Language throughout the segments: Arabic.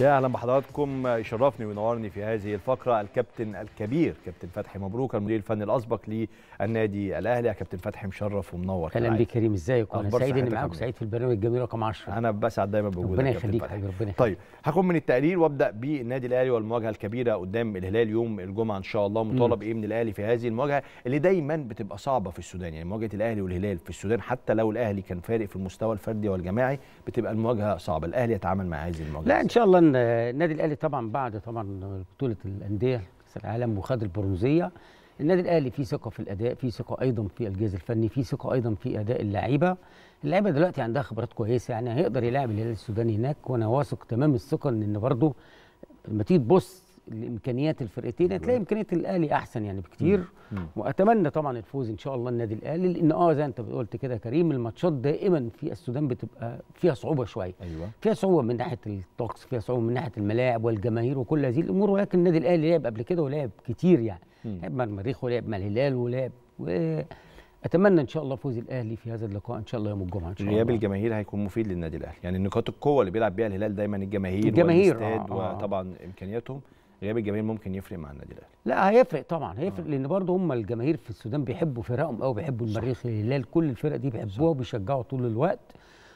يا أهلا بحضراتكم. يشرفني وينورني في هذه الفقرة الكابتن الكبير كابتن فتحي مبروك المدير الفني الأسبق للنادي الأهلي. يا كابتن فتحي مشرف ومنور. أهلا. بيك كريم ازيك وأنا أخبار سعيد إني معاك؟ وسعيد في البرنامج الجميل رقم 10 أنا بسعد دايما بوجودك ربنا يخليك. حبيبي ربنا يخليك. طيب هكون من التقرير وأبدأ بالنادي الأهلي والمواجهة الكبيرة قدام الهلال يوم الجمعة إن شاء الله. مطالب إيه من الأهلي في هذه المواجهة اللي دايما بتبقى صعبة في السودان؟ يعني مواجهة الأهلي والهلال في السودان حتى لو الأهلي كان فارق في المستوى الفردي والجماعي بتبقى المواجهة صعبة. الأهلي يتعامل مع هذه المواجهة لا؟ إن شاء الله النادي الأهلي طبعا بعد طبعا بطولة الأندية كأس العالم وخد البرونزية. النادي الأهلي فيه ثقة في الأداء فيه ثقة أيضا في الجهاز الفني فيه ثقة أيضا في أداء اللعيبة. اللعيبة دلوقتي عندها خبرات كويسة يعني هيقدر يلاعب الهلال السوداني هناك وأنا واثق تمام الثقة إن برضه لما تيجي تبص لامكانيات الفرقتين هتلاقي امكانيات الأهلي أحسن يعني بكتير. مم. وأتمنى طبعا الفوز إن شاء الله النادي الأهلي لأن آه زي أنت قلت كده كريم الماتشات دائما في السودان بتبقى فيها صعوبة شوية. أيوه. فيها صعوبة من ناحية الطقس فيها صعوبة من ناحية الملاعب والجماهير وكل هذه الأمور ولكن النادي الأهلي لعب قبل كده ولعب كتير يعني. مم. لعب مع المريخ ولعب مع الهلال ولعب وأتمنى إن شاء الله فوز الأهلي في هذا اللقاء إن شاء الله يوم الجمعة إن شاء غياب الله الجماهير هيكون مفيد للنادي الأهلي. يعني نقاط القوة اللي بيلعب بيها الهلال دايما الجماهير الجماهير، والإستاد آه، آه. وطبعا إمكانياتهم. غياب الجماهير ممكن يفرق مع النادي الأهلي. لا هيفرق طبعا هيفرق لأن برضه هم الجماهير في السودان بيحبوا فرقهم قوي بيحبوا المريخ الهلال كل الفرق دي بيحبوها وبيشجعوا طول الوقت.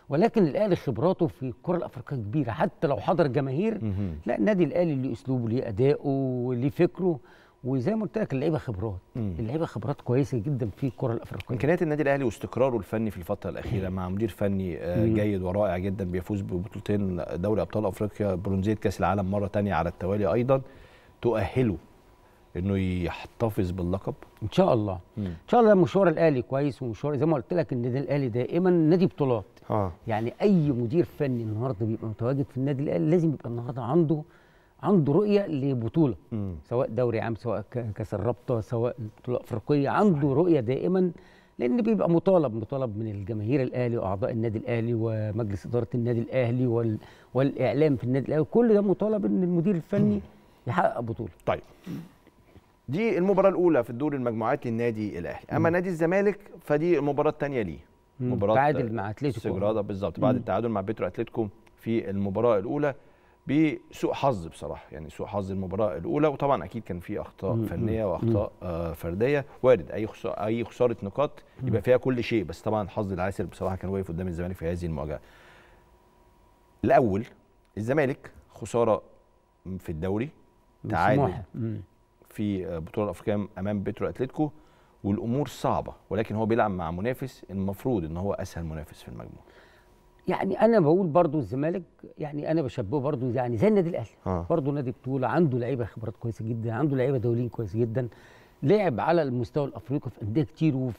ولكن الأهلي خبراته في الكرة الأفريقية كبيرة حتى لو حضر جماهير. لا النادي الأهلي ليه أسلوبه ليه أداؤه وليه فكره. وزي ما قلت لك اللعيبة خبرات. اللعيبة خبرات كويسة جدا في الكره الأفريقية. امكانيات النادي الأهلي واستقراره الفني في الفترة الأخيرة مع مدير فني آه،. جيد ورائع جدا بيفوز ببطولتين دوري أبطال أفريقيا برونزية كأس العالم مرة تانية على التوالي أيضا. تؤهله إنه يحتفظ باللقب. إن شاء الله. مم. إن شاء الله مشوار الأهلي كويس ومشوار زي ما قلت لك النادي الأهلي دائما نادي بطولات. آه. يعني أي مدير فني النهارده بيبقى متواجد في النادي الأهلي لازم يبقى النهارده عنده عنده رؤية لبطولة مم. سواء دوري عام سواء كأس الرابطة سواء بطولة أفريقية عنده رؤية دائما لأن بيبقى مطالب مطالب من الجماهير الأهلي وأعضاء النادي الأهلي ومجلس إدارة النادي الأهلي وال والإعلام في النادي الأهلي كل ده مطالب إن المدير الفني يحقق بطولة طيب دي المباراة الأولى في الدور المجموعات للنادي الأهلي أما نادي الزمالك فدي المباراه الثانية ليه مم. مباراة تعادل مع. سجرادا بالظبط بعد مم. التعادل مع بيترو أتلتيكو في المباراة الأولى بسوء حظ بصراحة يعني سوء حظ المباراة الأولى. وطبعا أكيد كان في أخطاء مم. فنية وأخطاء آه فردية. وارد أي خساره أي خسارة نقاط يبقى فيها كل شيء. بس طبعا الحظ العاسر بصراحة كان واقف قدام الزمالك في هذه المواجهة. الأول الزمالك خسارة في الدوري. تعادل. في بطولة الأفريقية أمام بيترو أتلتيكو. والأمور صعبة ولكن هو بيلعب مع منافس المفروض إن هو أسهل منافس في المجموعة. يعني أنا بقول برضو الزمالك يعني أنا بشبهه برضو يعني زي النادي الأهلي. آه. برضو نادي بطولة عنده لعيبة خبرات كويسة جدا عنده لعيبة دوليين كويس جدا لعب على المستوى الأفريقي في أندية كتير وفي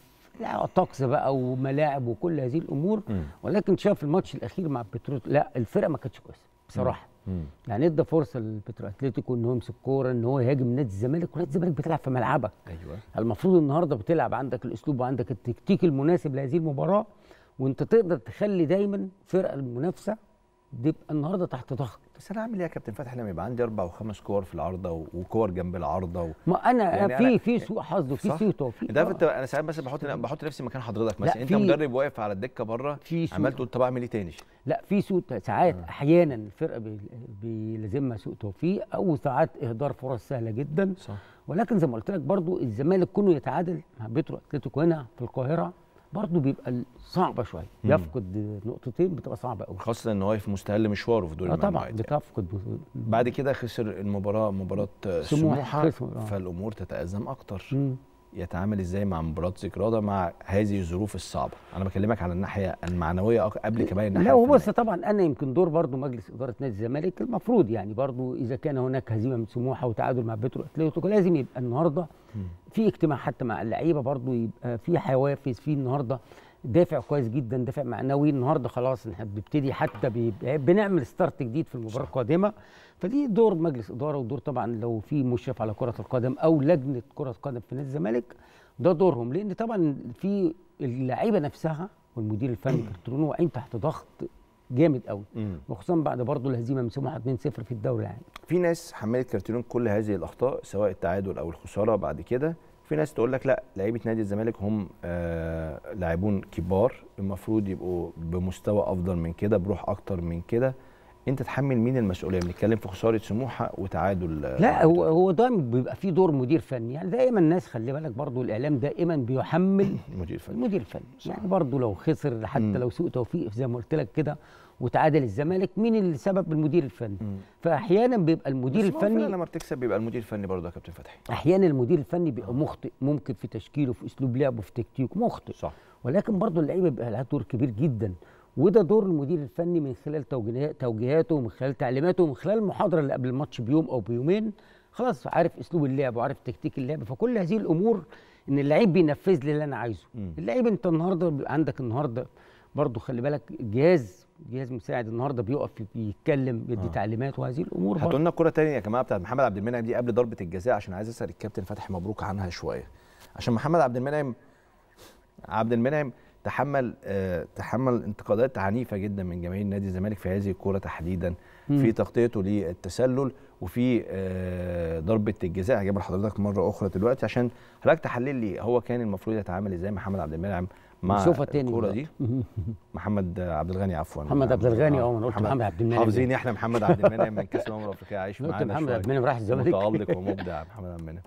طقس بقى وملاعب وكل هذه الأمور. مم. ولكن شاف الماتش الأخير مع بترو لا الفرقة ما كانتش كويسة بصراحة. مم. يعني ادى فرصة لبترو أتلتيكو إن هو يمسك كورة إن هو يهاجم نادي الزمالك ونادي الزمالك بتلعب في ملعبك. أيوه. المفروض النهارده بتلعب عندك الأسلوب وعندك التكتيك المناسب لهذه المباراة. وانت تقدر تخلي دايما فرقة المنافسة تبقى النهارده تحت ضغط. بس أنا أعمل إيه يا كابتن فتحي؟ لما يبقى عندي أربع وخمس كور في العارضة وكور جنب العارضة و... ما أنا يعني في أنا- في سوء حظ وفي؟ سوء توفيق. أنت عارف آه. أنا ساعات مثلا بحط بحط نفسي مكان حضرتك مثلا. لا، انت مدرب واقف على الدكة بره في سوء. عمال تقول طب أعمل إيه تاني؟ لا في سوء ساعات أحيانا الفرقة بي- بيلازمها سوء توفيق أو ساعات إهدار فرص سهلة جدا. صح. ولكن زي ما قلت لك برضو الزمالك كونه يتعادل مع بيترو أتلتيكو هنا في القاهرة. برضو بيبقى صعبة شوية. يفقد نقطتين بتبقى صعبة قوي خاصة إن هو في مستهل مشواره في آه طبعا المجموعات يعني. بتفقد بعد كده خسر المباراة مباراة سموحة. سموحة آه. فالأمور تتأزم أكتر مم. يتعامل إزاي مع مباراة زيكرادا مع هذه الظروف الصعبة. أنا بكلمك على الناحية المعنوية قبل كمان الناحية لا وبص الفنية. طبعا أنا يمكن دور برضو مجلس إدارة نادي الزمالك المفروض يعني برضو إذا كان هناك هزيمة من سموحة وتعادل مع بترو أتلتيكو لازم يبقى النهارده في اجتماع حتى مع اللعيبة برضو يبقى في حوافز في النهارده دافع كويس جدا دافع معنوي. النهارده خلاص إحنا بنبتدي حتى بنعمل start جديد في المباراة القادمة. فدي دور مجلس إدارة ودور طبعا لو في مشرف على كرة القدم أو لجنة كرة قدم في نادي الزمالك ده دورهم. لأن طبعا في اللعيبة نفسها والمدير الفني كارترون واقعين تحت ضغط جامد قوي. وخصوصا بعد برضه الهزيمة من سموحة 2-0 في الدوري يعني. في ناس حملت كارتيرون كل هذه الأخطاء سواء التعادل أو الخسارة بعد كده. في ناس تقول لك لا لعيبة نادي الزمالك هم آه لاعبون كبار المفروض يبقوا بمستوى أفضل من كده بروح أكتر من كده. انت تحمل مين المسؤولية؟ بنتكلم في خسارة سموحة وتعادل لا هو هو دايما بيبقى في دور مدير فني. يعني دايما الناس خلي بالك برضو الإعلام دائما بيحمل المدير الفني المدير الفني يعني برضو لو خسر حتى لو سوء توفيق زي ما قلت لك كده وتعادل الزمالك مين اللي سبب المدير الفني. فاحيانا بيبقى المدير بس الفني لما بتكسب بيبقى المدير الفني برضه يا كابتن فتحي. أحيانا المدير الفني بيبقى مخطئ ممكن في تشكيله في أسلوب لعبه في تكتيكه مخطئ. صح. ولكن برضه اللعيبه بيبقى لها دور كبير جدا. وده دور المدير الفني من خلال توجيهات- توجيهاته ومن خلال تعليماته ومن خلال المحاضرة اللي قبل الماتش بيوم أو بيومين. خلاص عارف أسلوب اللعب وعارف تكتيك اللعب. فكل هذه الأمور إن اللعيب بينفذ لي اللي أنا عايزه. اللعيب أنت النهارده عندك النهارده برضه خلي بالك جهاز جهاز مساعد النهارده بيقف بيتكلم يدي آه. تعليمات وهذه الأمور هاتوا برضه لنا الكره تانية يا جماعة بتاعت محمد عبد المنعم دي قبل ضربة الجزاء عشان عايز أسأل الكابتن فتحي مبروك عنها شوية. عشان محمد عبد المنعم عبد المنعم تحمل آه تحمل انتقادات عنيفة جدا من جماهير نادي الزمالك في هذه الكورة تحديدا في تغطيته للتسلل وفي آه ضربة الجزاء. هجيبها لحضرتك مرة أخرى دلوقتي عشان حضرتك تحلل لي هو كان المفروض يتعامل إزاي محمد عبد المنعم مع الكورة دي. محمد عبد الغني عفوا. محمد عبد الغني آه أنا قلت محمد عبد المنعم. حافظين إحنا محمد عبد المنعم من كأس الأمم الأفريقية عايش معانا محمد. عبد المنعم راح الزمالك. متألق ومبدع محمد عبد المنعم.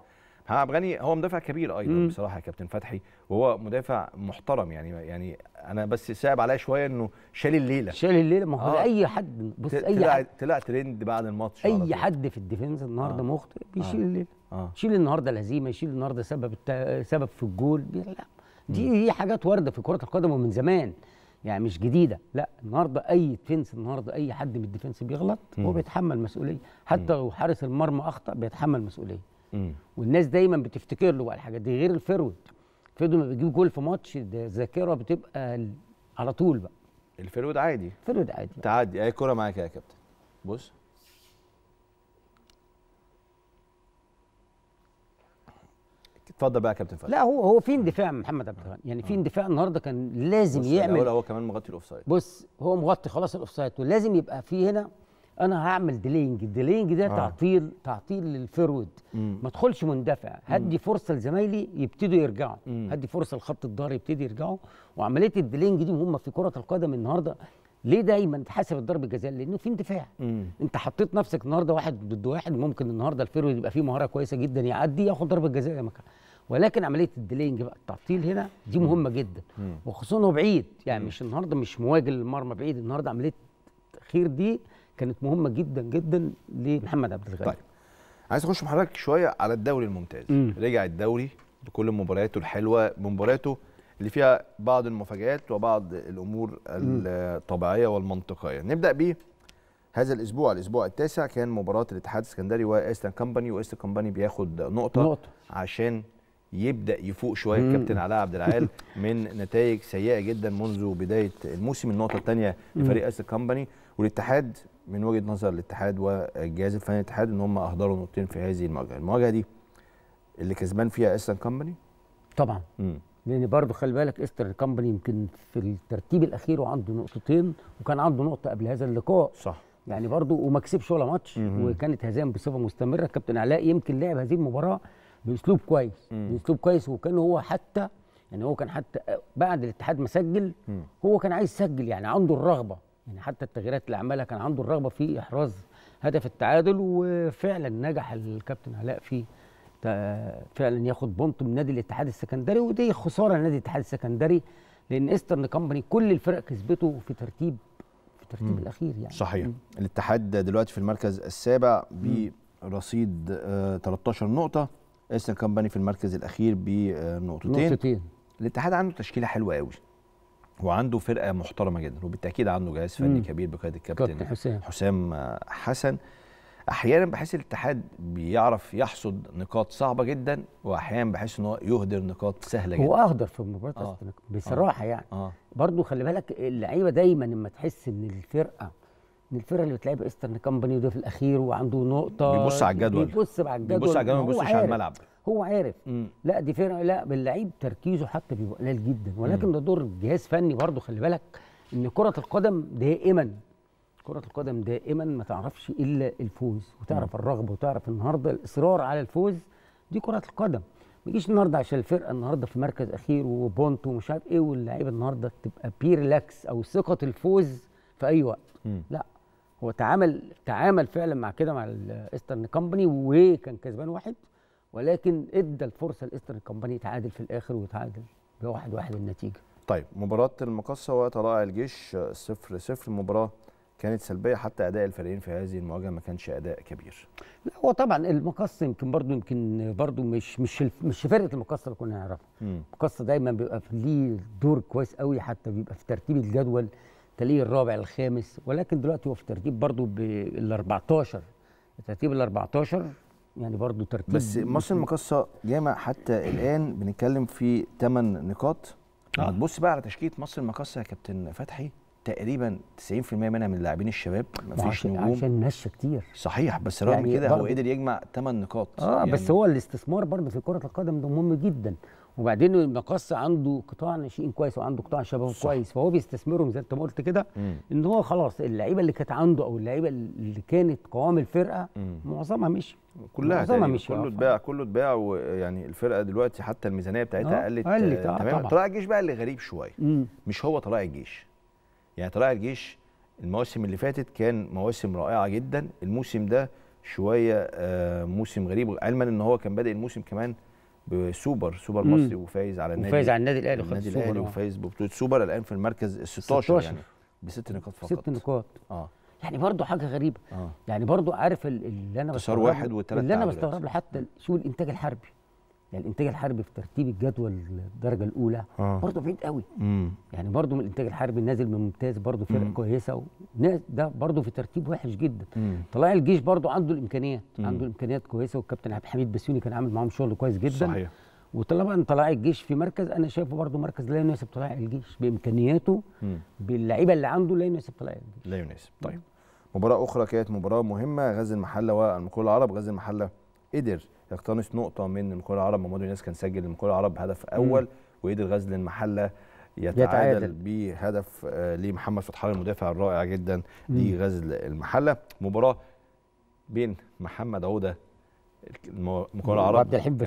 عبد الغني هو مدافع كبير أيضا مم. بصراحة يا كابتن فتحي وهو مدافع محترم يعني يعني أنا بس صعب عليا شوية إنه شال الليلة. شال الليلة؟ ما هو آه. أي حد بص أي طلع حد. طلع ترند بعد الماتش أي. حد في ال defense النهارده آه. مخطئ بيشيل الليلة. آه. يشيل النهارده الهزيمة يشيل النهارده سبب الت... سبب في الجول. لا. دي دي حاجات واردة في كرة القدم ومن زمان. يعني مش جديدة. لا النهارده أي defense النهارده أي حد من ال defense بيغلط هو مم. بيتحمل مسؤولية. حتى لو حارس المرمى أخطأ بيتحمل مسؤولية. والناس دايما بتفتكر له بقى الحاجات دي غير ال forward ال forward لما بيجيب جول في ماتش الذاكره بتبقى على طول بقى. ال forward عادي. forward عادي. تعدي أي كرة معاك يا كابتن. بص. اتفضل بقى يا كابتن فتحي لا هو هو في اندفاع محمد عبد الغني يعني في اندفاع النهارده كان لازم يعمل هو كمان مغطي ال offside. بص هو مغطي خلاص ال offside ولازم يبقى في هنا أنا هعمل delaying ال delaying ده آه. تعطيل تعطيل لل forward مم. ما ادخلش مندفع. هدي فرصة لزمايلي يبتدوا يرجعوا. مم. هدي فرصة لخط الظهر يبتدي يرجعوا. وعملية ال delaying دي مهمه في كرة القدم النهارده ليه دايما تحسب الضرب الجزاء لأنه في اندفاع. مم. أنت حطيت نفسك النهارده واحد ضد واحد ممكن النهارده ال forward يبقى فيه مهارة كويسة جدا يعدي ياخد ضربة جزاء كمان. ولكن عملية ال delaying بقى التعطيل هنا دي مهمة جدا. مم. وخصوصا هو بعيد. يعني مش النهارده مش مواجه للمرمى بعيد. النهارده عملية التأخير دي كانت مهمة جدا جدا لمحمد عبد الغني. طيب عايز أخش مع حضرتك شوية على الدوري الممتاز. مم. رجع الدوري بكل مبارياته الحلوة مبارياته اللي فيها بعض المفاجآت وبعض الأمور الطبيعية والمنطقية. نبدأ بيه. هذا الأسبوع الأسبوع التاسع كان مباراة الاتحاد السكندري وإيسترن كومباني وإيسترن كومباني بياخد نقطة, نقطة. عشان يبدأ يفوق شوية. الكابتن علاء عبد العال من نتائج سيئة جدا منذ بداية الموسم. النقطة الثانية لفريق إيسترن كومباني. والاتحاد من وجهة نظر الاتحاد والجهاز الفني للاتحاد إن هم أهدروا نقطتين في هذه المواجهة المواجهة دي اللي كسبان فيها إيسترن كومباني طبعا مم. لأن برضه خلي بالك إيسترن كومباني يمكن في الترتيب الأخير وعنده نقطتين وكان عنده نقطة قبل هذا اللقاء صح يعني برضه وما كسبش ولا ماتش مهم. وكانت هزائم بصفة مستمرة كابتن علاء يمكن لعب هذه المباراة بأسلوب كويس مم. بأسلوب كويس وكان هو حتى يعني هو كان حتى بعد الاتحاد ما سجل مم. هو كان عايز يسجل يعني عنده الرغبة يعني حتى التغييرات اللي عملها كان عنده الرغبة في إحراز هدف التعادل وفعلا نجح الكابتن علاء تا- فعلا ياخد point من نادي الاتحاد السكندري ودي خسارة لنادي الاتحاد السكندري لأن إيسترن كومباني كل الفرق كسبته في ترتيب في الترتيب مم. الأخير يعني. صحيح. مم. الاتحاد دلوقتي في المركز السابع برصيد آه 13 نقطة. إيسترن كومباني في المركز الأخير بنقطتين. نقطتين. الاتحاد عنده تشكيلة حلوة قوي وعنده فرقة محترمة جدا وبالتأكيد عنده جهاز فني مم. كبير بقيادة كابتن الكابتن حسام حسام آه، حسن أحيانا بحس الاتحاد بيعرف يحصد نقاط صعبة جدا واحيانا بحس إن هو يهدر نقاط سهلة جدا هو أهدر في مباراة آه. إيسترن بصراحة يعني آه برضو خلي بالك اللعيبة دايما لما تحس إن الفرقة إن الفرقة اللي بتلعب إيسترن كومباني وده في الأخير وعنده نقطة بيبص على الجدول. بيبص على الجدول بيبص على الجدول ما بيبصش على. الملعب هو عارف. مم. لا دي فرقة لا باللعيب تركيزه حتى بيبقى قليل جدا. ولكن ده دور جهاز فني برضو خلي بالك إن كرة القدم دائما كرة القدم دائما ما تعرفش إلا الفوز وتعرف الرغبة وتعرف النهارده الإصرار على الفوز. دي كرة القدم. ما يجيش النهارده عشان الفرقة النهارده في مركز أخير و point ومش عارف إيه واللعيبة النهارده تبقى ب relax أو ثقة الفوز في أي وقت. مم. لا هو تعامل تعامل فعلا مع كده مع الإيسترن كومباني وكان كسبان واحد. ولكن ادى الفرصة الإيسترن كومباني يتعادل في الآخر ويتعادل بواحد واحد النتيجة. طيب مباراة المقصة وطلائع الجيش آه، صفر صفر. مباراة كانت سلبية حتى أداء الفريقين في هذه المواجهة ما كانش أداء كبير. لا هو طبعا المقصه يمكن برضو يمكن برضو مش مش مش فرقة المقصه اللي كنا نعرفها. مم. المقصه دايما بيبقى في ليه دور كويس قوي حتى بيبقى في ترتيب الجدول تلاقيه الرابع الخامس. ولكن دلوقتي هو في ترتيب برضو بال 14 ترتيب ال 14 يعني برضو ترتيب بس مصر المقصة جامع حتى الآن بنتكلم في 8 نقاط. لما آه. تبص بقى على تشكيلة مصر المقصة يا كابتن فتحي تقريبا 90% منها من اللاعبين الشباب. ما مفيش عشان نجوم. عشان ماشيه كتير. صحيح بس رغم يعني كده هو قدر يجمع 8 نقاط. آه بس يعني هو الاستثمار برضه في كرة القدم ده مهم جدا. وبعدين المقص عنده قطاع ناشئين كويس وعنده قطاع شباب صح. كويس فهو بيستثمرهم زي انت ما قلت كده. إن هو خلاص اللعيبة اللي كانت عنده أو اللعيبة اللي كانت قوام الفرقة مم. معظمها مشي كلها معظمها مشي، كله آه. اتباع كله اتباع ويعني الفرقة دلوقتي حتى الميزانية بتاعتها آه، قلت قلت، آه طبعا. طلائع الجيش بقى اللي غريب شوية مش هو طلائع الجيش يعني طلائع الجيش المواسم اللي فاتت كان مواسم رائعة جدا الموسم ده شوية آه موسم غريب علما إن هو كان بادئ الموسم كمان ب super super. مصري وفايز على النادي وفايز على النادي الأهلي وخد النادي السوبر، الأهلي آه. وفايز ببطولة سوبر الآن في المركز ال 16 16. يعني بست نقاط فقط ست نقاط آه يعني برضه حاجة غريبة آه يعني برضه عارف ال- اللي أنا بستغرب واحد والتلات اللي أنا. بستغرب حتى شو الإنتاج الحربي يعني الإنتاج الحربي في ترتيب الجدول الدرجة الأولى آه. برضه بعيد قوي امم يعني برضه من الإنتاج الحربي نازل من ممتاز برضه فرقة مم. كويسة وناس ده برضه في ترتيب وحش جدا مم. طلائع الجيش برضه عنده الإمكانيات مم. عنده الإمكانيات كويسة والكابتن عبد الحميد بسيوني كان عامل معاهم شغل كويس جدا صحيح وطالما طلائع الجيش في مركز أنا شايفه برضه مركز لا يناسب طلائع الجيش بإمكانياته مم. باللعيبة اللي عنده لا يناسب طلائع الجيش لا يناسب طيب مباراة أخرى كانت مباراة مهمة غزل المحلة والمقاول العرب غزل المحلة قدر يقتنص نقطة من المقاول العرب محمود يونس كان سجل المقاول العرب هدف أول وقدر غزل المحلة يتعادل, يتعادل. بهدف آه، لمحمد فتح الله المدافع الرائع جدا لغزل المحلة مباراة بين محمد عودة المو- المقاول العرب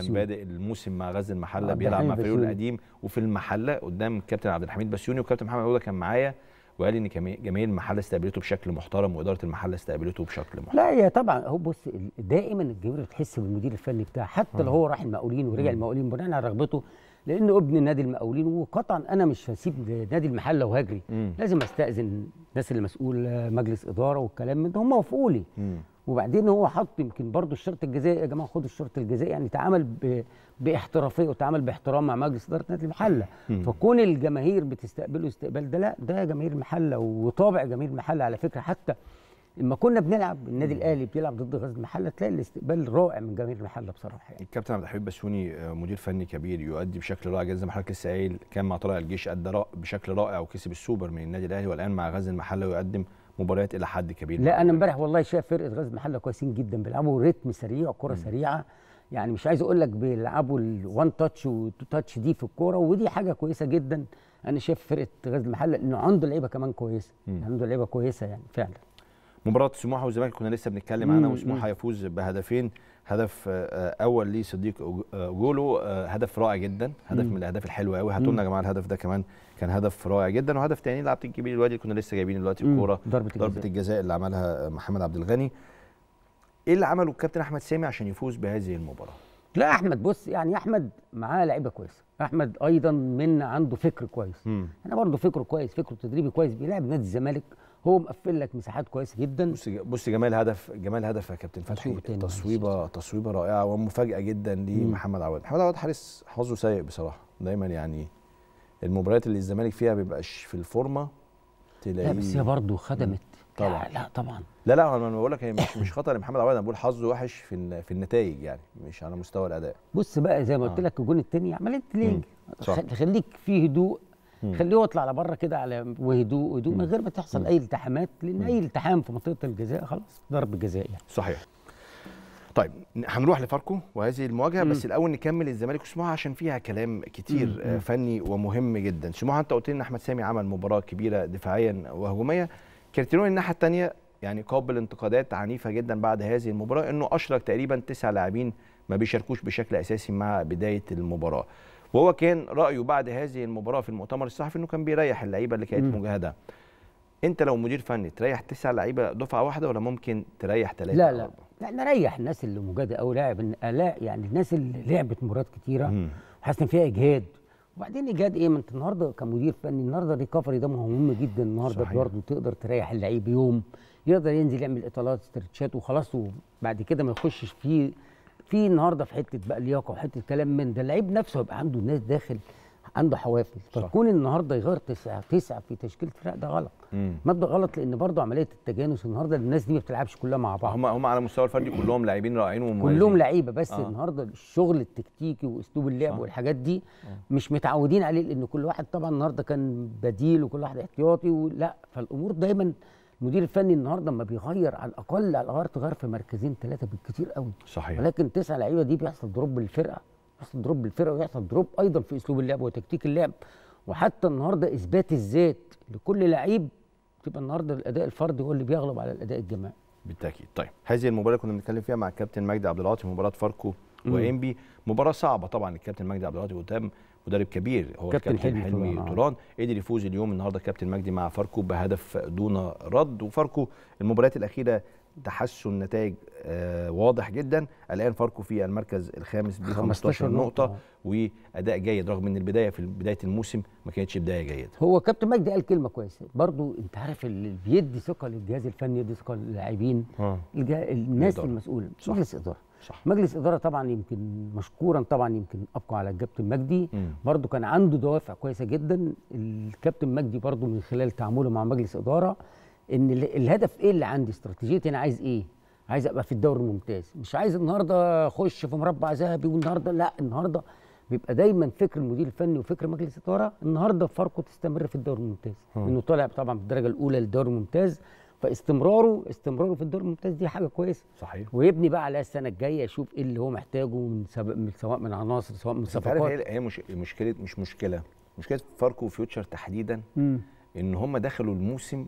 كان. بادئ الموسم مع غزل المحلة بيلعب مع فريقه. القديم وفي المحلة قدام الكابتن عبد الحميد بسيوني والكابتن محمد عودة كان معايا وقال إن جماهير المحله استقبلته بشكل محترم وإدارة المحله استقبلته بشكل محترم لا هي طبعا هو بص دائما الجماهير بتحس بالمدير الفني بتاعها حتى لو هو راح المقاولين ورجع المقاولين بناء على رغبته لأنه ابن نادي المقاولين وقطعا أنا مش هسيب نادي المحلة وهجري. لازم أستأذن الناس اللي مسؤول مجلس إدارة والكلام من ده هم وافقوا لي. وبعدين هو حط يمكن برضه الشرط الجزائي يا جماعة خدوا الشرط الجزائي يعني تعامل ب... باحترافية وتعامل باحترام مع مجلس إدارة نادي المحلة. فكون الجماهير بتستقبله استقبال ده لا ده جماهير المحلة وطابع جماهير المحلة على فكرة. حتى لما كنا بنلعب النادي الأهلي بيلعب ضد غزل المحلة تلاقي الاستقبال رائع من جماهير المحلة بصراحة يعني. الكابتن عبد الحميد بسيوني آه، مدير فني كبير يؤدي بشكل رائع ما حضرتك لسه قايل كان مع طلائع الجيش أدى بشكل رائع وكسب السوبر من النادي الأهلي والآن مع غزل المحلة ويقدم مباريات إلى حد كبير. لا أنا امبارح والله شايف فرقة غزل المحله كويسين جدا بيلعبوا رتم سريع كرة سريعة. يعني مش عايز أقول لك بيلعبوا الوان تاتش والتو تاتش دي في الكورة ودي حاجة كويسة جدا. أنا شايف فرقة غزل المحله إنه عنده لعيبة كمان كويسة. عنده لعيبة كويسة يعني فعلا. مباراة سموحة والزمالك كنا لسه بنتكلم عنها مم، وسموحة يفوز بهدفين. هدف آه، أول لصديق أوج- آه، جولو آه، هدف رائع جدا هدف مم. من الأهداف الحلوة قوي هاتوا لنا يا جماعة الهدف ده كمان كان هدف رائع جدا. وهدف تاني لعبة الكبير الوادي كنا لسه جايبين دلوقتي الكورة ضربة الجزاء. الجزاء اللي عملها محمد عبد الغني. إيه اللي عمله الكابتن أحمد سامي عشان يفوز بهذه المباراة؟ لا أحمد بص يعني أحمد معاه لعيبة كويسة. أحمد أيضا من عنده فكر كويس. مم. أنا برضه فكره كويس فكره تدريبي كويس بيلعب نادي الزمالك. هو مقفل لك مساحات كويسة جدا. بص بص جمال هدف جمال هدف يا كابتن فتحي. تصويبة تصويبة رائعة ومفاجأة جدا لمحمد عواد. محمد عواد حارس حظه سيء بصراحة. دايما يعني المباريات اللي الزمالك فيها بيبقاش في الفورمة تلاقيه لا بس هي برضه خدمت طبعاً. لا, لا طبعا. لا لا أنا بقول لك مش مش خطا لمحمد عواد أنا بقول حظه وحش في في النتائج يعني مش على مستوى الأداء. بص بقى زي ما قلت آه. لك الجون الثاني لينج صح. خل- خليك فيه هدوء. خليه يطلع على بره كده على وهدوء هدوء من غير ما تحصل أي التحامات لأن أي التحام في منطقة الجزاء خلاص ضرب جزاء يعني. صحيح. طيب هنروح لفاركو وهذه المواجهة مم. بس الأول نكمل الزمالك. وسموحه عشان فيها كلام كتير مم. آه، فني ومهم جدا. سموحه أنت قلت لي إن أحمد سامي عمل مباراة كبيرة دفاعيا وهجوميه كارتيرون الناحية الثانية يعني قابل انتقادات عنيفة جدا بعد هذه المباراة إنه أشرك تقريبا تسع لاعبين ما بيشاركوش بشكل أساسي مع بداية المباراة. وهو كان رأيه بعد هذه المباراة في المؤتمر الصحفي إنه كان بيريح اللعيبة اللي كانت. مجهدة. أنت لو مدير فني تريح تسع لعيبة دفعة واحدة ولا ممكن تريح ثلاثة لا لا. لا نريح الناس اللي مجهدة أو لاعب لا يعني الناس اللي لعبت مباريات كتيرة. وحاسس إن فيها إجهاد. وبعدين إجهاد إيه؟ ما أنت النهارده كمدير فني النهارده ال recovery ده مهم جدا النهارده برضه تقدر تريح اللعيب يوم يقدر ينزل يعمل اطالات استرتشات وخلاص وبعد كده ما يخشش في في النهارده في حتة بقى لياقة وحتة كلام من ده. اللعيب نفسه يبقى عنده ناس داخل عنده حوافز. فكون النهارده يغير تسعه تسعه في تشكيلة فرق ده غلط. مبدا غلط لأن برضه عملية التجانس النهارده الناس دي ما بتلعبش كلها مع بعض. هم هم على المستوى الفردي كلهم لاعبين رائعين ومميزين. كلهم لعيبة بس آه. النهارده الشغل التكتيكي وأسلوب اللعب صح. والحاجات دي آه. مش متعودين عليه لأن كل واحد طبعا النهارده كان بديل وكل واحد احتياطي ولا فالأمور دايما المدير الفني النهارده لما بيغير على الأقل على الأقل تغير في مركزين ثلاثة بالكثير قوي. صحيح. ولكن تسع لعيبة دي بيحصل drop للفرقه بيحصل drop للفرقة ويحصل drop أيضا في أسلوب اللعب وتكتيك اللعب. وحتى النهارده إثبات الذات لكل لعيب تبقى النهارده الأداء الفردي هو اللي بيغلب على الأداء الجماعي. بالتأكيد. طيب هذه المباراة كنا بنتكلم فيها مع الكابتن مجدي عبد العاطي مباراة فاركو وإنبي. مباراة صعبة طبعا الكابتن مجدي عبد العاطي قدام مدرب كبير هو كابتن حلمي, حلمي طولان قدر يفوز اليوم النهارده الكابتن مجدي مع فاركو بهدف دون رد. وفاركو المباريات الأخيرة تحسن نتائج واضح جدا. الآن فاركو في المركز الخامس ب 15 نقطة. وأداء جيد رغم إن البداية في بداية الموسم ما كانتش بداية جيدة. هو كابتن مجدي قال كلمة كويسة. برضو أنت عارف اللي بيدي ثقة للجهاز الفني يدي ثقة للاعبين. آه. الناس المسؤوله مجلس اداره صح. مجلس اداره طبعا يمكن مشكورا طبعا يمكن أبقى على الكابتن مجدي. برضو كان عنده دوافع كويسة جدا. الكابتن مجدي برضو من خلال تعامله مع مجلس إدارة إن الهدف إيه اللي عندي؟ استراتيجيتي أنا عايز إيه؟ عايز ابقى في الدوري الممتاز. مش عايز النهارده اخش في مربع ذهبي والنهارده لا النهارده بيبقى دايما فكر المدير الفني وفكر مجلس الإدارة النهارده فاركو تستمر في الدوري الممتاز. انه طالع طبعا بالدرجه الأولى للدوري الممتاز. فاستمراره استمراره في الدوري الممتاز دي حاجة كويسة. صحيح. ويبني بقى على السنة الجاية يشوف إيه اللي هو محتاجه من سب... سواء من عناصر سواء من صفقات. هي هي مش مشكلة مش مشكلة. مشكلة فاركو فيوتشر تحديدا م. إن هم دخلوا الموسم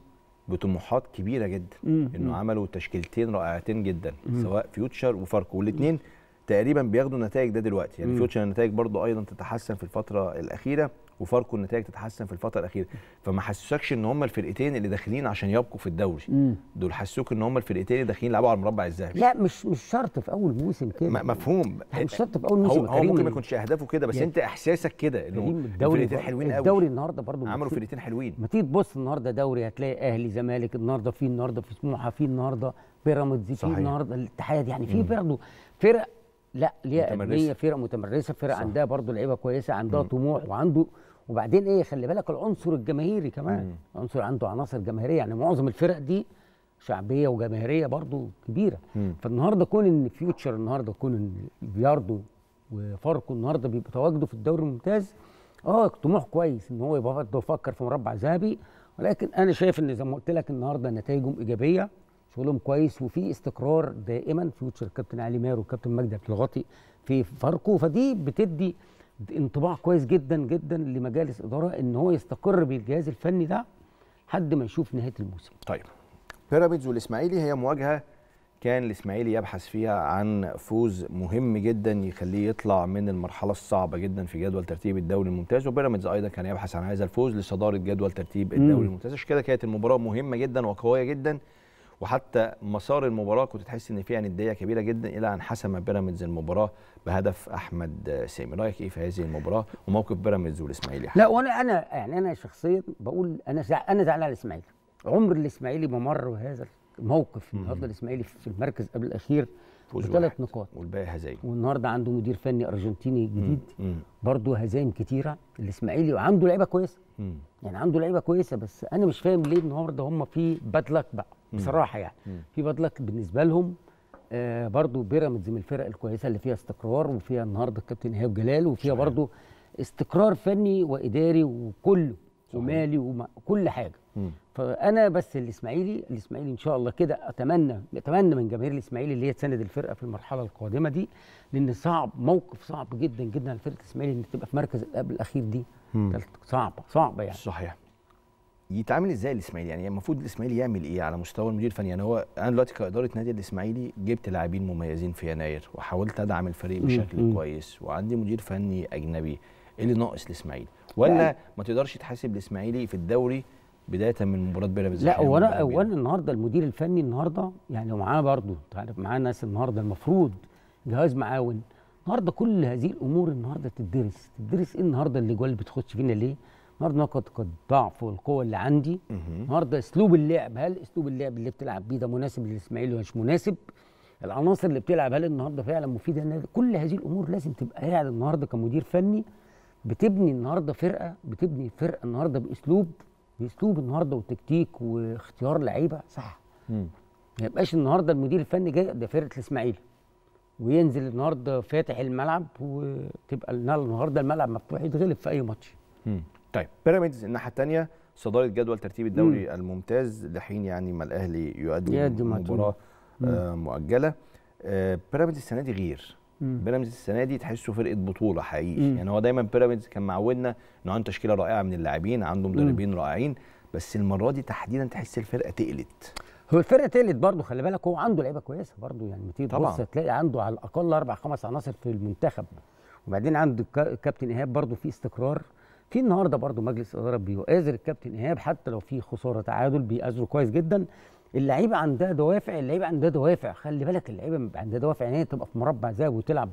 بطموحات كبيرة جدا. مم. إنه عملوا تشكيلتين رائعتين جدا مم. سواء فيوتشر وفاركو والاثنين تقريبا بياخدوا النتائج ده دلوقتي. يعني فيوتشر النتائج برضو أيضا تتحسن في الفترة الأخيرة. وفاركو النتائج تتحسن في الفترة الأخيرة. فما حسسكش إن هم الفرقتين اللي داخلين عشان يبقوا في الدوري. مم. دول حسوك إن هم الفرقتين اللي داخلين يلعبوا على المربع الذهبي. لا مش مش شرط في أول موسم كده. مفهوم. مش شرط في أول موسم هو, هو ممكن ما يكونش أهدافه كده بس يعني أنت إحساسك كده إنه الفرقتين حلوين قوي. الدوري النهارده برضو عملوا فرقتين حلوين. ما تيجي تبص النهارده دوري هتلاقي أهلي زمالك النهارده في النهارده في سموحه في النهارده بيراميدز في النهارده الاتحاد. يعني في برضه فرق لا ليها أهمية فرق متمرسة. فرق صح. عندها برضه لعيبة كويسة عندها طموح وعنده وبعدين إيه خلي بالك العنصر الجماهيري كمان. عنصر عنده عناصر جماهيرية يعني معظم الفرق دي شعبية وجماهيرية برضو كبيرة. مم. فالنهاردة كون إن فيوتشر النهارده كون إن بياردو وفاركو النهارده بيبقوا تواجدوا في الدوري الممتاز آه طموح كويس إن هو يبقى يفكر في مربع ذهبي. ولكن أنا شايف إن زي ما قلت لك النهارده نتائجهم إيجابية. شغلهم كويس وفي استقرار دائما. فيوتشر كابتن علي ماهر وكابتن مجدي عبد الغاطي في فاركو. فدي بتدي انطباع كويس جدا جدا لمجالس إدارة إن هو يستقر بالجهاز الفني ده لحد ما يشوف نهاية الموسم. طيب. بيراميدز والإسماعيلي هي مواجهة كان الإسماعيلي يبحث فيها عن فوز مهم جدا يخليه يطلع من المرحلة الصعبة جدا في جدول ترتيب الدوري الممتاز وبيراميدز أيضا كان يبحث عن هذا الفوز لصدارة جدول ترتيب الدوري الممتاز. عشان كده كانت المباراة مهمة جدا وقوية جدا وحتى مسار المباراة كنت تحس إن فيها نديه كبيرة جدا إلى أن حسم بيراميدز المباراة بهدف أحمد سامي. رأيك إيه في هذه المباراة وموقف بيراميدز والإسماعيلي؟ لا وأنا أنا يعني أنا شخصيا بقول أنا زع... أنا زعلان على الإسماعيلي. عمر الإسماعيلي ما مر بهذا الموقف النهارده الإسماعيلي في المركز قبل الأخير بثلاث نقاط. والباقي هزايم. والنهارده عنده مدير فني أرجنتيني جديد. برضه هزايم كتيرة. الإسماعيلي وعنده لعيبة كويسة. يعني عنده لعيبة كويسة بس أنا مش فاهم ليه النهارده هم في باد بقى. بصراحة يعني. مم. في باد بالنسبة لهم آه برضو بيراميدز من الفرق الكويسة اللي فيها استقرار وفيها النهارده الكابتن إيهاب جلال وفيها برضو استقرار فني وإداري وكله ومالي وكل حاجة. مم. فأنا بس الإسماعيلي الإسماعيلي إن شاء الله كده أتمنى أتمنى من جماهير الإسماعيلي اللي هي تساند الفرقة في المرحلة القادمة دي لأن صعب موقف صعب جدا جدا على فرقة الإسماعيلي ان تبقى في مركز قبل الأخير دي. صعبة صعبة يعني. صحيح. يتعامل إزاي الإسماعيلي يعني المفروض الإسماعيلي يعمل إيه على مستوى المدير الفني يعني هو أنا دلوقتي كإدارة نادي الإسماعيلي جبت لاعبين مميزين في يناير وحاولت أدعم الفريق بشكل. كويس وعندي مدير فني أجنبي إيه اللي ناقص الإسماعيلي ولا يعني ما تقدرش تحاسب الإسماعيلي في الدوري بداية من مباراة بيراميدز لا هو أنا. أنا النهارده المدير الفني النهارده يعني ومعاه برضه أنت عارف معاه ناس النهارده المفروض جهاز معاون النهارده كل هذه الأمور النهارده تدرس تدرس إيه النهارده اللي جوال بتخش فينا ليه؟ النهارده نقط الضعف والقوه اللي عندي. النهارده أسلوب اللعب هل أسلوب اللعب اللي بتلعب بيه ده مناسب للإسماعيلي ولا مش مناسب؟ العناصر اللي بتلعب هل النهارده فعلا مفيدة؟ كل هذه الأمور لازم تبقى قاعد النهارده كمدير فني بتبني النهارده فرقة بتبني فرقة النهارده بأسلوب بأسلوب النهارده وتكتيك واختيار لعيبة صح. ما يبقاش النهارده المدير الفني جاي ده فرقة الإسماعيلي وينزل النهارده فاتح الملعب وتبقى النهارده الملعب مفتوح يتغلب في أي ماتش. طيب. بيراميدز الناحية الثانية صدارة جدول ترتيب الدوري الممتاز لحين يعني ما الأهلي يؤدي. مباراة آه مؤجلة. آه بيراميدز السنة دي غير. مم. بيراميدز السنة دي تحسه فرقة بطولة حقيقي. مم. يعني هو دايما بيراميدز كان معودنا إنه عنده تشكيلة رائعة من اللاعبين عنده مدربين رائعين بس المرة دي تحديدا تحس الفرقة تقلت. هو الفرقة تقلت برضه خلي بالك هو عنده لعيبة كويسة برضه. يعني لما تيجي. تبص هتلاقي عنده على الأقل أربع خمس عناصر في المنتخب. وبعدين عنده الكا- كابتن إيهاب برضه في استقرار. في النهارده برضه مجلس اداره بيؤازر الكابتن إيهاب حتى لو في خسارة تعادل بيأزره كويس جدا. اللعيبة عندها دوافع اللعيبة عندها دوافع. خلي بالك اللعيبة عندها دوافع ان هي تبقى في مربع ذهب وتلعب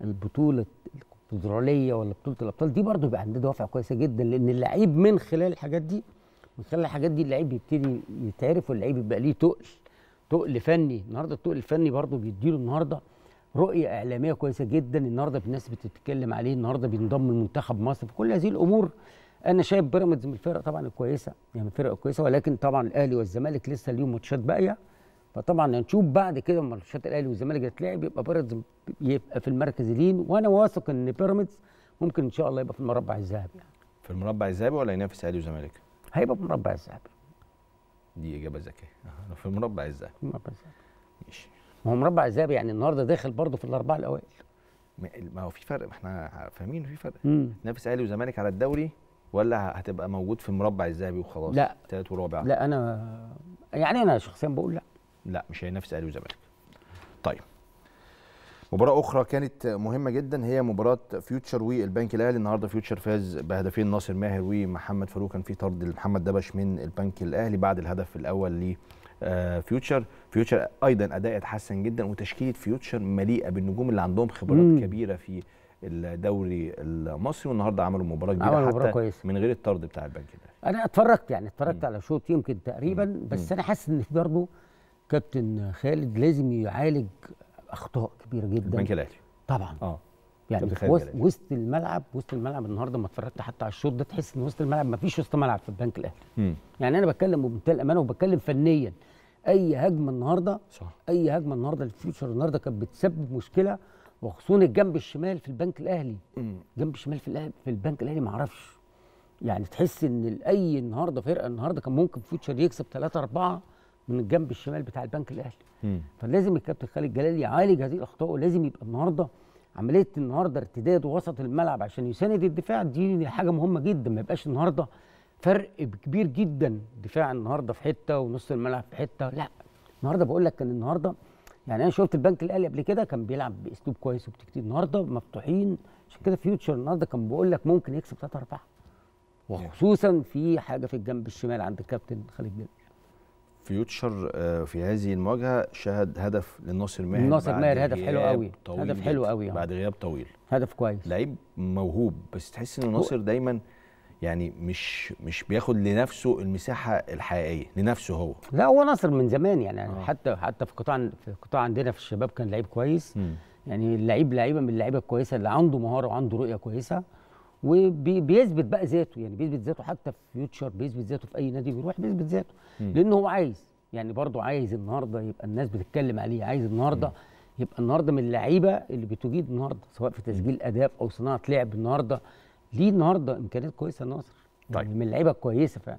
البطولة الكونفدرالية ولا بطولة الأبطال. دي برضه بيبقى عندها دوافع كويسة جدا لأن اللعيب من خلال الحاجات دي من خلال الحاجات دي اللعيب بيبتدي يتعرف واللعيب بيبقى ليه تقل تقل فني. النهارده التقل الفني برضه بيديله النهارده رؤية إعلامية كويسة جدا. النهارده الناس بتتكلم عليه. النهارده بينضم لمنتخب مصر كل هذه الأمور. أنا شايف بيراميدز من الفرق طبعا الكويسة يعني من الفرق الكويسه ولكن طبعا الأهلي والزمالك لسه ليهم ماتشات باقية. فطبعا هنشوف بعد كده لما ماتشات الأهلي والزمالك هتتلعب يبقى بيراميدز يبقى في المركز الين وأنا واثق إن بيراميدز ممكن إن شاء الله يبقى في المربع الذهبي. يعني في المربع الذهبي ولا ينافس أهلي وزمالك؟ هيبقى في المربع الذهبي. دي إجابة ذكية. في المربع الذهبي. في المربع الذهبي. ما هو مربع الذهبي يعني النهارده داخل برضه في الأربعة الاوائل ما- هو في فرق ما إحنا فاهمين في فرق. تنافس أهلي وزمالك على الدوري ولا هتبقى موجود في المربع الذهبي وخلاص؟ لا. ثالث ورابع. لا أنا يعني أنا شخصيا بقول لا. لا مش هينافس أهلي وزمالك. طيب. مباراة أخرى كانت مهمة جدا هي مباراة فيوتشر والبنك الأهلي. النهارده فيوتشر فاز بهدفين ناصر ماهر ومحمد فاروق. كان في طرد لمحمد دبش من البنك الأهلي بعد الهدف الأول ل آه، فيوتشر فيوتشر أيضا أداء اتحسن جدا وتشكيلة فيوتشر مليئة بالنجوم اللي عندهم خبرات مم. كبيرة في الدوري المصري والنهاردة عملوا مباراة كبيرة عملوا حتى كويسة. من غير الطرد بتاع البنك الأهلي أنا اتفرجت يعني اتفرجت مم. على شوط يمكن تقريبا مم. بس مم. أنا حاسس إن برضه كابتن خالد لازم يعالج أخطاء كبيرة جدا البنك الأهلي طبعا آه يعني وسط. وسط الملعب وسط الملعب النهارده ما اتفرجت حتى على الشوط ده تحس إن وسط الملعب ما فيش وسط ملعب في البنك الأهلي. يعني أنا بتكلم بمنتهى الأمانة وبتكلم فنيا أي هجمة النهارده صح. أي هجمة النهارده للفيوتشر. النهارده كانت بتسبب مشكلة وخصوصا الجنب الشمال في البنك الأهلي. مم. جنب الشمال في الأهلي في البنك الأهلي ما أعرفش. يعني تحس إن أي النهارده فرقة النهارده كان ممكن فيوتشر يكسب 3 4 من الجنب الشمال بتاع البنك الأهلي. فلازم الكابتن خالد جلال يعالج هذه الأخطاء ولازم يبقى النهارده عملية النهارده ارتداد وسط الملعب عشان يساند الدفاع. دي حاجة مهمة جدا ما يبقاش النهارده فرق كبير جدا دفاع النهارده في حتة ونص الملعب في حتة. لا النهارده بقول لك كان النهارده يعني أنا شفت البنك الأهلي قبل كده كان بيلعب بأسلوب كويس وبتكتيك. النهارده مفتوحين عشان كده فيوتشر النهارده كان بقول لك ممكن يكسب 3 4 وخصوصا في حاجة في الجنب الشمال عند الكابتن خالد جلال. فيوتشر آه، في هذه المواجهة شهد هدف لناصر ماهر ناصر بعد ماهر هدف حلو غياب قوي. هدف حلو جداً، قوي، آه. بعد غياب طويل. هدف كويس. لعيب موهوب بس تحس إن ناصر دايما يعني مش مش بياخد لنفسه المساحة الحقيقية لنفسه هو. لا هو ناصر من زمان يعني. آه. حتى حتى في قطاع في قطاع عندنا في الشباب كان لعيب كويس. مم. يعني اللعيب لعيبة من اللعيبة الكويسة اللي عنده مهارة وعنده رؤية كويسة. وبيثبت بقى ذاته يعني بيثبت ذاته حتى في فيوتشر بيثبت ذاته في أي نادي بيروح بيثبت ذاته. مم. لأنه هو عايز يعني برضه عايز النهارده يبقى الناس بتتكلم عليه عايز النهارده يبقى النهارده من اللعيبة اللي بتجيد النهارده سواء في تسجيل أهداف أو صناعة لعب النهارده. ليه النهارده إمكانيات كويسة يعني طيب. من اللعيبة الكويسة فعلا.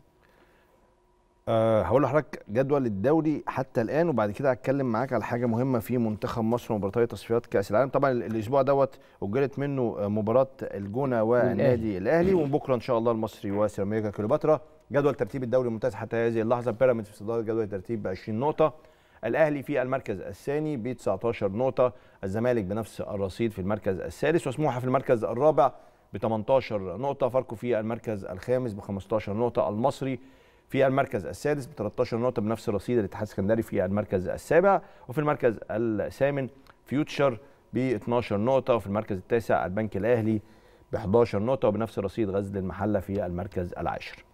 أه هقول لحضرتك جدول الدوري حتى الآن وبعد كده هتكلم معاك على حاجة مهمة في منتخب مصر ومباراتي تصفيات كأس العالم. طبعا ال- الأسبوع دوت أجلت منه مباراة الجونة والنادي الأهلي. وبكرة إن شاء الله المصري وسيراميكا كليوباترا. جدول ترتيب الدوري الممتاز حتى هذه اللحظة بيراميدز في صداره جدول الترتيب ب 20 نقطة. الأهلي في المركز الثاني ب 19 نقطة. الزمالك بنفس الرصيد في المركز الثالث وسموحة في المركز الرابع ب 18 نقطة فاركو في المركز الخامس ب 15 نقطة المصري في المركز السادس ب 13 نقطة بنفس رصيد الاتحاد السكندري في المركز السابع وفي المركز الثامن فيوتشر ب 12 نقطة وفي المركز التاسع البنك الأهلي ب 11 نقطة وبنفس رصيد غزل المحلة في المركز العاشر.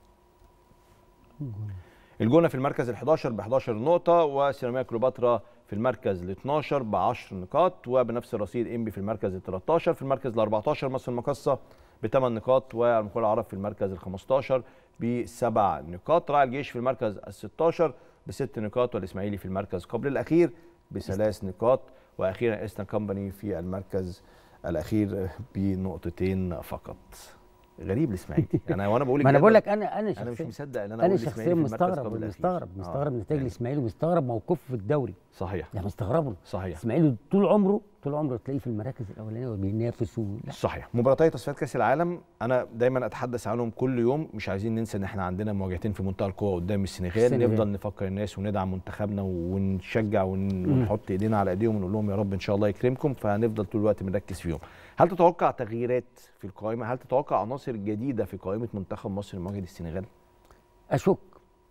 الجونة في المركز ال11 ب 11 نقطة وسيراميكا كليوباترا في المركز ال12 ب 10 نقاط وبنفس الرصيد إنبي في المركز ال13 في المركز ال14 مصر المقصه ب 8 نقاط والمقاولة العرب في المركز ال15 بسبع نقاط. راعي الجيش في المركز ال16 بست نقاط والإسماعيلي في المركز قبل الأخير بثلاث نقاط وأخيرا Eastern Company في المركز الأخير بنقطتين فقط. غريب الإسماعيلي. أنا وأنا بقول ما أنا بقول ده، لك أنا أنا أنا مش مصدق إن أنا أنا شخصيا مستغرب. مستغرب آه، مستغرب نتائج يعني الاسماعيلي ومستغرب موقفه في الدوري. صحيح. يعني مستغرب له صحيح. الاسماعيلي طول عمره طول عمره تلاقيه في المراكز الأولانية وبينافس صحيح. مباراتي تصفيات كأس العالم أنا دايما أتحدث عنهم كل يوم. مش عايزين ننسى إن إحنا عندنا مواجهتين في منتهى القوة قدام السنغال. نفضل نفكر الناس وندعم منتخبنا ونشجع ون- ونحط إيدينا على إيديهم ونقول لهم يا رب إن شاء الله يكرمكم. فهنفضل طول الوقت بنركز فيهم. هل تتوقع تغييرات في القائمة؟ هل تتوقع عناصر جديدة في قائمة منتخب مصر لمواجهة السنغال؟ أشك.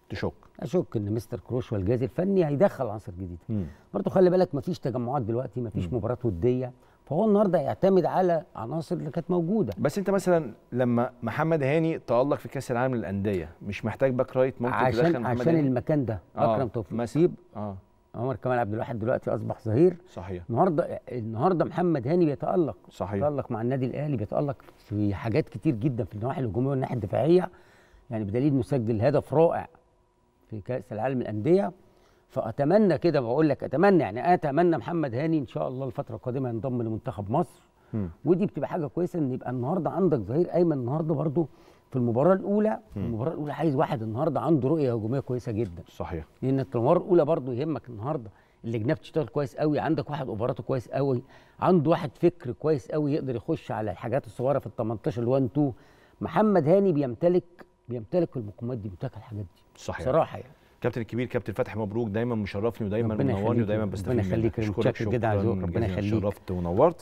تشك. أشك إن مستر كروش والجهاز الفني هيدخل عناصر جديدة. برضه خلي بالك مفيش تجمعات دلوقتي مفيش مباراة ودية. فهو النهارده يعتمد على عناصر اللي كانت موجودة. بس أنت مثلا لما محمد هاني تألق في كأس العالم للأندية مش محتاج back right؟ ممكن تدخل عشان محمد عشان هاني؟ المكان ده. آه، أكرم توفيق. مثلا. آه. عمر كمال عبد الواحد دلوقتي أصبح ظهير. صحيح. النهارده النهارده محمد هاني بيتألق. صحيح. بيتألق مع النادي الأهلي بيتألق في حاجات كتير جدا في النواحي الهجومية والناحية الدفاعية. يعني بدليل انه سجل هدف رائع في كأس العالم للأندية. فأتمنى كده بقول لك أتمنى يعني أتمنى محمد هاني إن شاء الله الفترة القادمة ينضم لمنتخب مصر. مم. ودي بتبقى حاجة كويسة إن يبقى النهارده عندك ظهير أيمن. النهارده برضو في المباراة الأولى في المباراة الأولى عايز واحد النهارده عنده رؤية هجومية كويسة جدا. صحيح. لأن المباراة الأولى برضو يهمك النهارده اللجنه بتشتغل كويس قوي عندك واحد اوفراته كويس قوي عنده واحد فكر كويس قوي يقدر يخش على الحاجات الصغيرة في ال 18 ال 1 2 محمد هاني بيمتلك بيمتلك المقومات دي بيمتلك الحاجات دي. صحيح. بصراحة يعني. كابتن الكبير كابتن فتحي مبروك دايما مشرفني ودايما ربنا منورني ودايما ربنا بستفيد منك. يخليك متشكر جدا على شكراً ربنا. يخليك. شرفت ونورت.